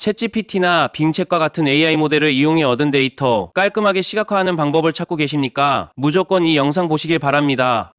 챗GPT나 빙챗과 같은 AI 모델을 이용해 얻은 데이터 깔끔하게 시각화하는 방법을 찾고 계십니까? 무조건 이 영상 보시길 바랍니다.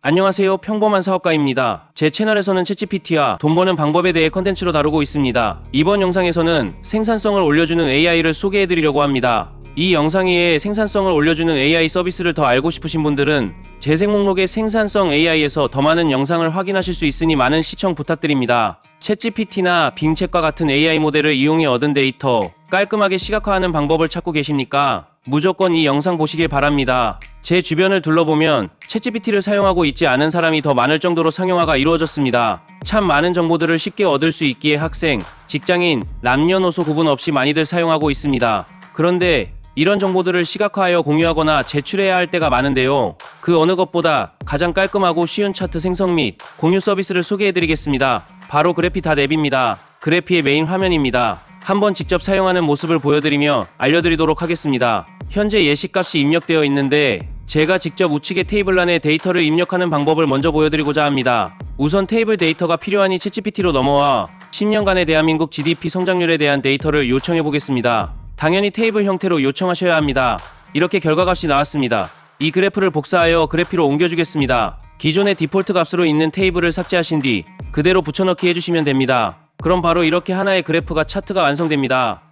안녕하세요. 평범한 사업가입니다. 제 채널에서는 ChatGPT와 돈 버는 방법에 대해 컨텐츠로 다루고 있습니다. 이번 영상에서는 생산성을 올려주는 AI를 소개해드리려고 합니다. 이 영상에 생산성을 올려주는 AI 서비스를 더 알고 싶으신 분들은 재생 목록의 생산성 AI에서 더 많은 영상을 확인하실 수 있으니 많은 시청 부탁드립니다. 챗GPT나 빙챗과 같은 AI 모델을 이용해 얻은 데이터 깔끔하게 시각화하는 방법을 찾고 계십니까? 무조건 이 영상 보시길 바랍니다. 제 주변을 둘러보면 ChatGPT를 사용하고 있지 않은 사람이 더 많을 정도로 상용화가 이루어졌습니다. 참 많은 정보들을 쉽게 얻을 수 있기에 학생, 직장인, 남녀노소 구분 없이 많이들 사용하고 있습니다. 그런데 이런 정보들을 시각화하여 공유하거나 제출해야 할 때가 많은데요. 그 어느 것보다 가장 깔끔하고 쉬운 차트 생성 및 공유 서비스를 소개해드리겠습니다. 바로 Graphy.app입니다. Graphy의 메인 화면입니다. 한번 직접 사용하는 모습을 보여드리며 알려드리도록 하겠습니다. 현재 예시값이 입력되어 있는데 제가 직접 우측의 테이블란에 데이터를 입력하는 방법을 먼저 보여드리고자 합니다. 우선 테이블 데이터가 필요하니 ChatGPT로 넘어와 10년간의 대한민국 GDP 성장률에 대한 데이터를 요청해 보겠습니다. 당연히 테이블 형태로 요청하셔야 합니다. 이렇게 결과값이 나왔습니다. 이 그래프를 복사하여 Graphy로 옮겨주겠습니다. 기존의 디폴트 값으로 있는 테이블을 삭제하신 뒤 그대로 붙여넣기 해주시면 됩니다. 그럼 바로 이렇게 하나의 그래프가 차트가 완성됩니다.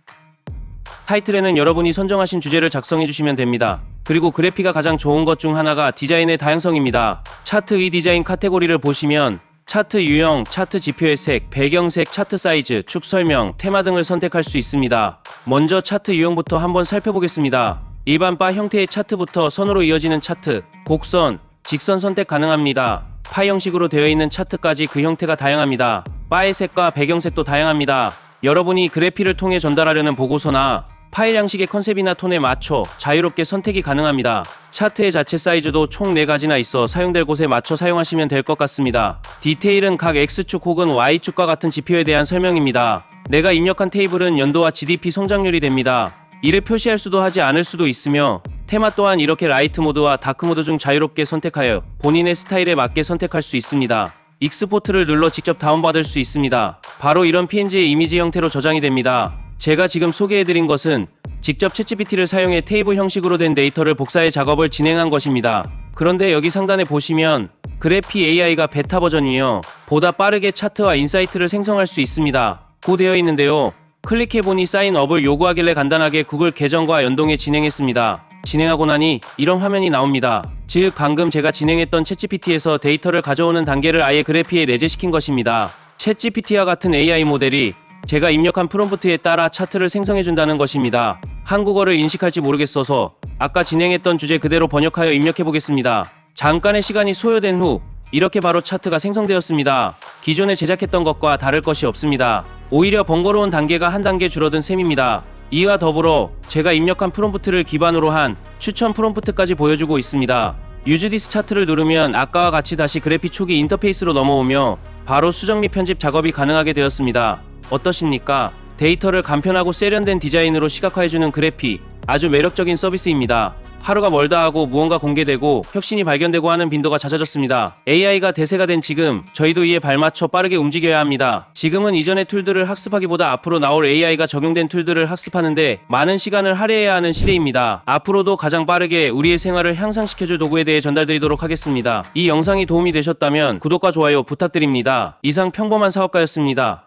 타이틀에는 여러분이 선정하신 주제를 작성해 주시면 됩니다. 그리고 Graphy가 가장 좋은 것 중 하나가 디자인의 다양성입니다. 차트 위 디자인 카테고리를 보시면 차트 유형, 차트 지표의 색, 배경색, 차트 사이즈, 축 설명, 테마 등을 선택할 수 있습니다. 먼저 차트 유형부터 한번 살펴보겠습니다. 일반 바 형태의 차트부터 선으로 이어지는 차트, 곡선, 직선 선택 가능합니다. 파이 형식으로 되어 있는 차트까지 그 형태가 다양합니다. 바의 색과 배경색도 다양합니다. 여러분이 Graphy를 통해 전달하려는 보고서나 파일 양식의 컨셉이나 톤에 맞춰 자유롭게 선택이 가능합니다. 차트의 자체 사이즈도 총 4가지나 있어 사용될 곳에 맞춰 사용하시면 될 것 같습니다. 디테일은 각 X축 혹은 Y축과 같은 지표에 대한 설명입니다. 내가 입력한 테이블은 연도와 GDP 성장률이 됩니다. 이를 표시할 수도 하지 않을 수도 있으며 테마 또한 이렇게 light mode와 dark mode 중 자유롭게 선택하여 본인의 스타일에 맞게 선택할 수 있습니다. export를 눌러 직접 다운받을 수 있습니다. 바로 이런 PNG의 이미지 형태로 저장이 됩니다. 제가 지금 소개해드린 것은 직접 ChatGPT를 사용해 테이블 형식으로 된 데이터를 복사해 작업을 진행한 것입니다. 그런데 여기 상단에 보시면 Graphy AI가 베타 버전이요. 보다 빠르게 차트와 인사이트를 생성할 수 있습니다. 고 되어 있는데요. 클릭해보니 sign up을 요구하길래 간단하게 구글 계정과 연동해 진행했습니다. 진행하고 나니 이런 화면이 나옵니다. 즉 방금 제가 진행했던 ChatGPT에서 데이터를 가져오는 단계를 아예 Graphy에 내재시킨 것입니다. ChatGPT와 같은 AI 모델이 제가 입력한 프롬프트에 따라 차트를 생성해준다는 것입니다. 한국어를 인식할지 모르겠어서 아까 진행했던 주제 그대로 번역하여 입력해 보겠습니다. 잠깐의 시간이 소요된 후 이렇게 바로 차트가 생성되었습니다. 기존에 제작했던 것과 다를 것이 없습니다. 오히려 번거로운 단계가 한 단계 줄어든 셈입니다. 이와 더불어 제가 입력한 프롬프트를 기반으로 한 추천 프롬프트까지 보여주고 있습니다. Use this chart를 누르면 아까와 같이 다시 Graphy 초기 인터페이스로 넘어오며 바로 수정 및 편집 작업이 가능하게 되었습니다. 어떠십니까? 데이터를 간편하고 세련된 디자인으로 시각화해주는 그래피 아주 매력적인 서비스입니다. 하루가 멀다 하고 무언가 공개되고 혁신이 발견되고 하는 빈도가 잦아졌습니다. AI가 대세가 된 지금 저희도 이에 발맞춰 빠르게 움직여야 합니다. 지금은 이전의 툴들을 학습하기보다 앞으로 나올 AI가 적용된 툴들을 학습하는데 많은 시간을 할애해야 하는 시대입니다. 앞으로도 가장 빠르게 우리의 생활을 향상시켜줄 도구에 대해 전달드리도록 하겠습니다. 이 영상이 도움이 되셨다면 구독과 좋아요 부탁드립니다. 이상 평범한 사업가였습니다.